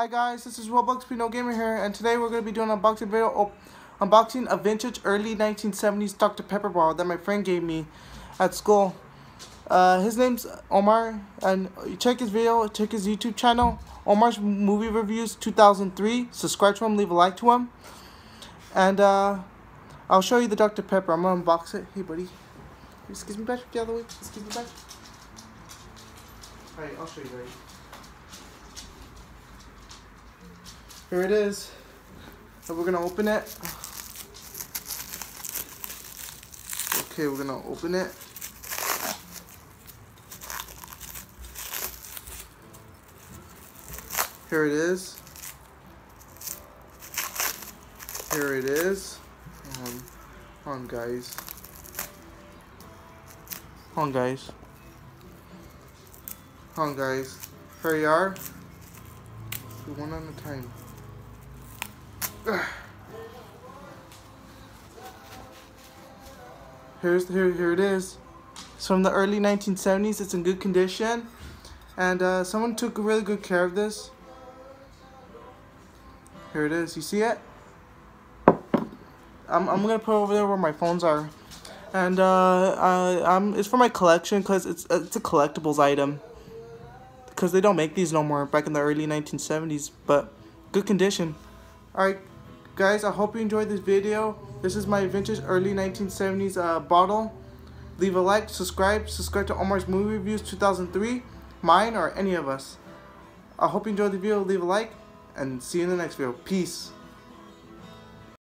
Hi guys, this is Roblox Penyogamer here, and today we're going to be doing an unboxing video, oh, unboxing a vintage early 1970s Dr. Pepper bottle that my friend gave me at school. Uh, his name's Omar, and you check his video, check his YouTube channel, Omar's Movie Reviews 2003. Subscribe to him, leave a like to him. And uh, I'll show you the Dr. Pepper. I'm going to unbox it. Hey buddy, excuse me back the other way, excuse me back. Alright, I'll show you guys. Here it is. So we're gonna open it. Okay, we're gonna open it. Here it is. Here it is. Um, on, guys. On, guys. On, guys. Here you are. One at a time. Here's here here it is. It's from the early 1970s. It's in good condition, and uh, someone took really good care of this. Here it is. You see it? I'm I'm gonna put over there where my phones are, and uh, I, I'm it's for my collection because it's it's a collectibles item. Because they don't make these no more back in the early 1970s, but good condition. Alright, guys, I hope you enjoyed this video. This is my vintage early 1970s uh, bottle. Leave a like, subscribe, subscribe to Omar's Movie Reviews 2003, mine or any of us. I hope you enjoyed the video. Leave a like, and see you in the next video. Peace.